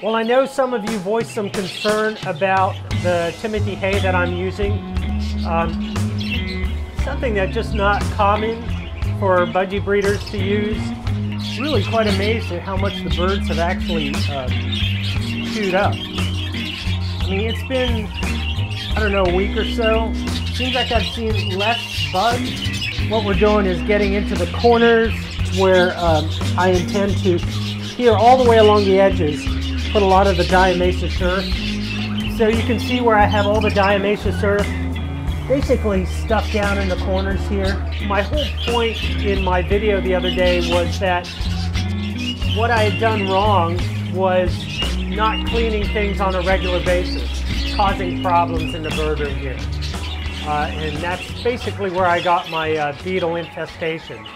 Well, I know some of you voiced some concern about the Timothy hay that I'm using. Um, something that's just not common for budgie breeders to use. Really quite amazed at how much the birds have actually uh, chewed up. I mean, it's been, I don't know, a week or so. Seems like I've seen less bugs. What we're doing is getting into the corners where um, I intend to, here all the way along the edges, put a lot of the diatomaceous earth. So you can see where I have all the diatomaceous earth basically stuck down in the corners here. My whole point in my video the other day was that what I had done wrong was not cleaning things on a regular basis, causing problems in the bird room here. Uh, and that's basically where I got my uh, beetle infestation.